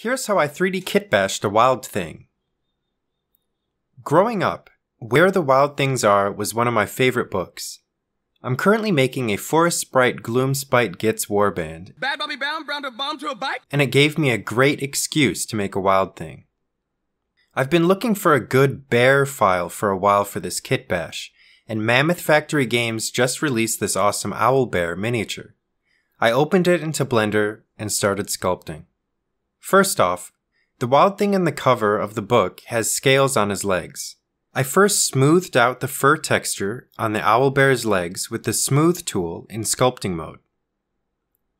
Here's how I 3D kitbashed a wild thing. Growing up, Where the Wild Things Are was one of my favorite books. I'm currently making a Forest Sprite Gloomspite Gitz warband, Bad Bobby Brown, Brown to bomb to a bike. and it gave me a great excuse to make a wild thing. I've been looking for a good bear file for a while for this kitbash, and Mammoth Factory Games just released this awesome owl bear miniature. I opened it into Blender and started sculpting. First off, the wild thing in the cover of the book has scales on his legs. I first smoothed out the fur texture on the owl bear's legs with the smooth tool in sculpting mode.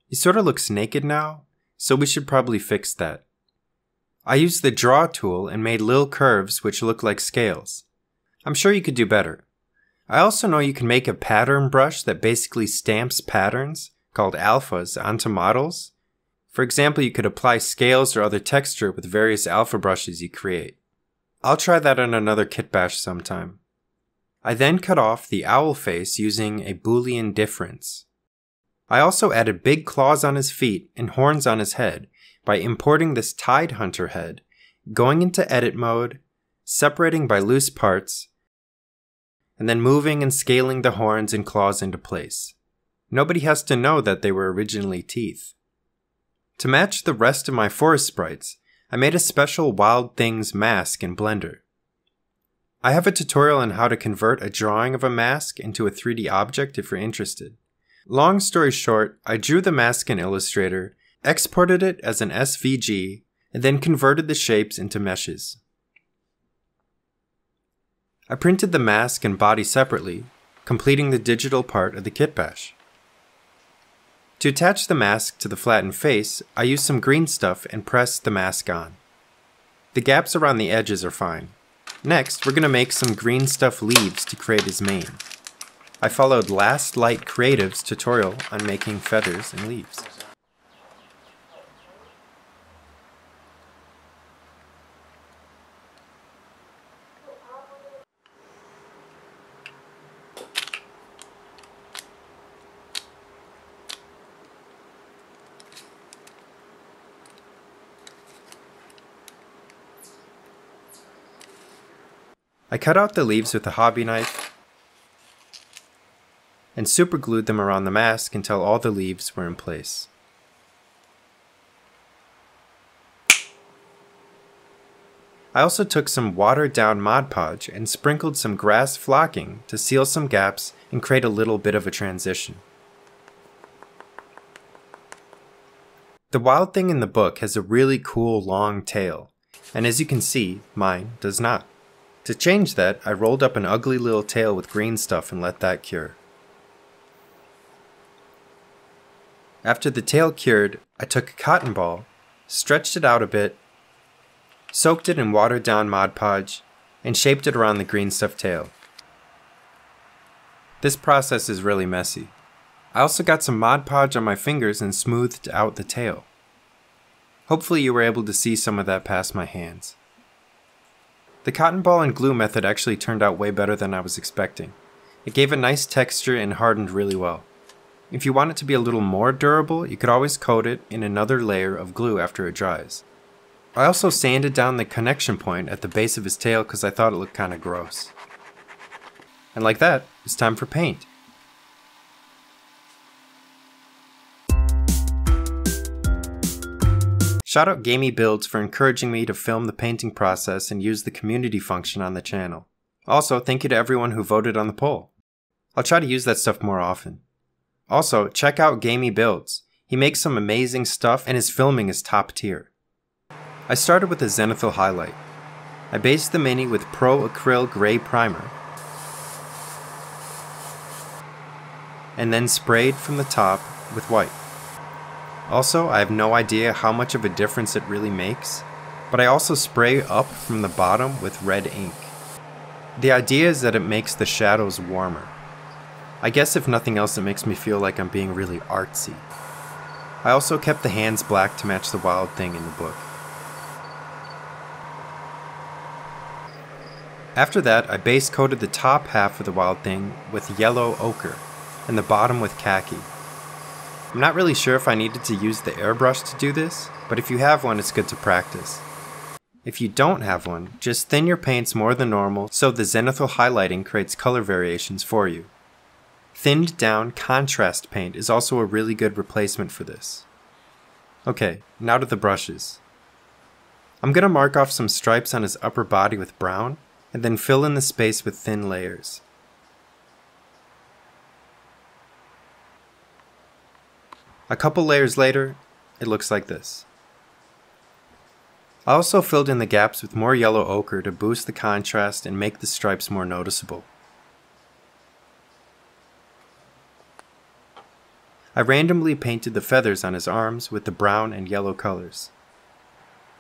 He sort of looks naked now, so we should probably fix that. I used the draw tool and made little curves which look like scales. I'm sure you could do better. I also know you can make a pattern brush that basically stamps patterns, called alphas, onto models. For example, you could apply scales or other texture with various alpha brushes you create. I'll try that on another kitbash sometime. I then cut off the owl face using a boolean difference. I also added big claws on his feet and horns on his head by importing this Tide Hunter head, going into edit mode, separating by loose parts, and then moving and scaling the horns and claws into place. Nobody has to know that they were originally teeth. To match the rest of my forest sprites, I made a special Wild Things mask in Blender. I have a tutorial on how to convert a drawing of a mask into a 3D object if you're interested. Long story short, I drew the mask in Illustrator, exported it as an SVG, and then converted the shapes into meshes. I printed the mask and body separately, completing the digital part of the kit bash. To attach the mask to the flattened face, I use some green stuff and press the mask on. The gaps around the edges are fine. Next, we're going to make some green stuff leaves to create his mane. I followed Last Light Creative's tutorial on making feathers and leaves. I cut out the leaves with a hobby knife and superglued them around the mask until all the leaves were in place. I also took some watered down Mod Podge and sprinkled some grass flocking to seal some gaps and create a little bit of a transition. The wild thing in the book has a really cool long tail, and as you can see, mine does not. To change that, I rolled up an ugly little tail with green stuff and let that cure. After the tail cured, I took a cotton ball, stretched it out a bit, soaked it in watered down Mod Podge, and shaped it around the green stuff tail. This process is really messy. I also got some Mod Podge on my fingers and smoothed out the tail. Hopefully you were able to see some of that past my hands. The cotton ball and glue method actually turned out way better than I was expecting. It gave a nice texture and hardened really well. If you want it to be a little more durable, you could always coat it in another layer of glue after it dries. I also sanded down the connection point at the base of his tail because I thought it looked kind of gross. And like that, it's time for paint. Shout out Gameyy Builds for encouraging me to film the painting process and use the community function on the channel. Also, thank you to everyone who voted on the poll. I'll try to use that stuff more often. Also, check out Gameyy Builds. He makes some amazing stuff and his filming is top tier. I started with a Zenithal highlight. I based the mini with Pro Acryl Gray Primer, and then sprayed from the top with white. Also, I have no idea how much of a difference it really makes, but I also spray up from the bottom with red ink. The idea is that it makes the shadows warmer. I guess if nothing else it makes me feel like I'm being really artsy. I also kept the hands black to match the wild thing in the book. After that, I base coated the top half of the wild thing with yellow ochre and the bottom with khaki. I'm not really sure if I needed to use the airbrush to do this, but if you have one, it's good to practice. If you don't have one, just thin your paints more than normal so the zenithal highlighting creates color variations for you. Thinned down contrast paint is also a really good replacement for this. Okay, now to the brushes. I'm going to mark off some stripes on his upper body with brown, and then fill in the space with thin layers. A couple layers later, it looks like this. I also filled in the gaps with more yellow ochre to boost the contrast and make the stripes more noticeable. I randomly painted the feathers on his arms with the brown and yellow colors.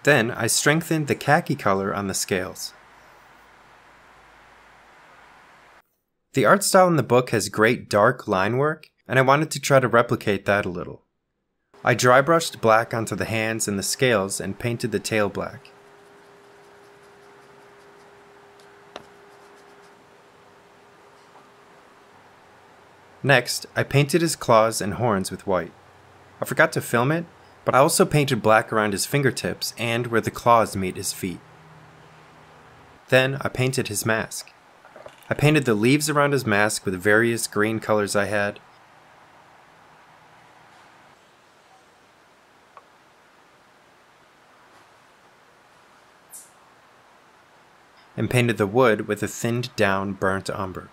Then I strengthened the khaki color on the scales. The art style in the book has great dark line work, and I wanted to try to replicate that a little. I dry brushed black onto the hands and the scales and painted the tail black. Next, I painted his claws and horns with white. I forgot to film it, but I also painted black around his fingertips and where the claws meet his feet. Then I painted his mask. I painted the leaves around his mask with various green colors I had. And painted the wood with a thinned down burnt umber.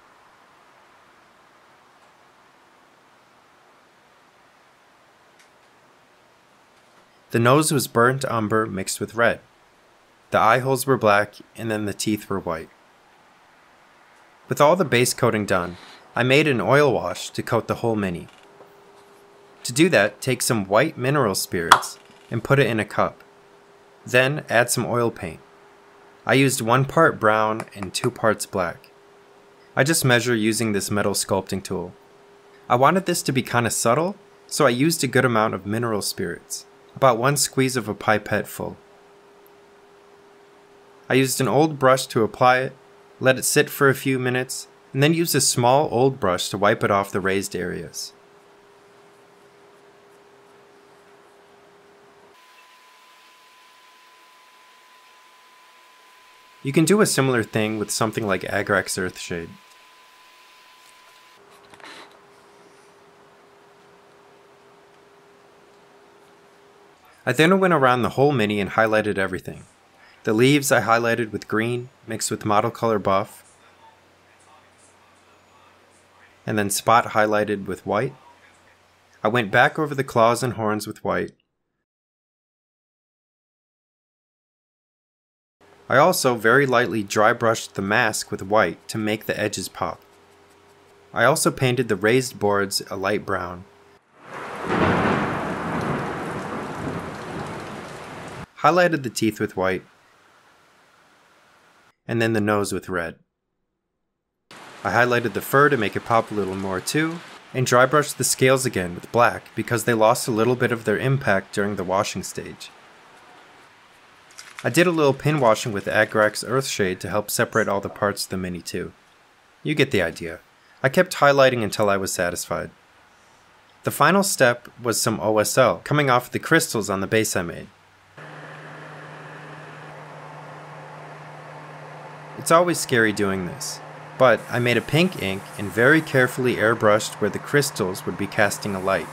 The nose was burnt umber mixed with red. The eye holes were black, and then the teeth were white. With all the base coating done, I made an oil wash to coat the whole mini. To do that, take some white mineral spirits and put it in a cup. Then add some oil paint. I used one part brown and two parts black. I just measure using this metal sculpting tool. I wanted this to be kinda subtle, so I used a good amount of mineral spirits, about one squeeze of a pipette full. I used an old brush to apply it let it sit for a few minutes, and then used a small old brush to wipe it off the raised areas. You can do a similar thing with something like Agrax Earthshade. I then went around the whole mini and highlighted everything. The leaves I highlighted with green, mixed with model color buff. And then spot highlighted with white. I went back over the claws and horns with white. I also very lightly dry brushed the mask with white to make the edges pop. I also painted the raised boards a light brown. Highlighted the teeth with white and then the nose with red. I highlighted the fur to make it pop a little more too, and dry brushed the scales again with black because they lost a little bit of their impact during the washing stage. I did a little pin washing with Agrax Earthshade to help separate all the parts of the Mini too. You get the idea. I kept highlighting until I was satisfied. The final step was some OSL coming off the crystals on the base I made. It's always scary doing this, but I made a pink ink and very carefully airbrushed where the crystals would be casting a light.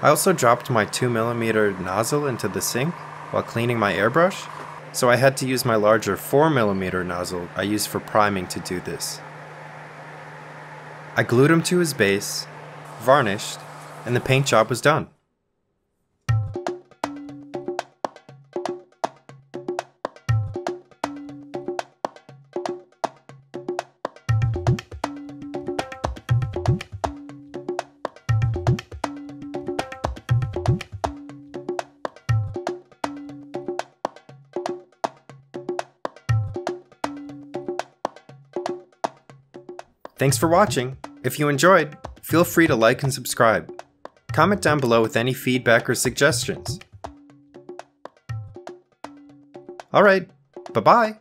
I also dropped my 2mm nozzle into the sink while cleaning my airbrush, so I had to use my larger 4mm nozzle I use for priming to do this. I glued him to his base, varnished, and the paint job was done. Thanks for watching. If you enjoyed, feel free to like and subscribe. Comment down below with any feedback or suggestions. Alright, bye bye.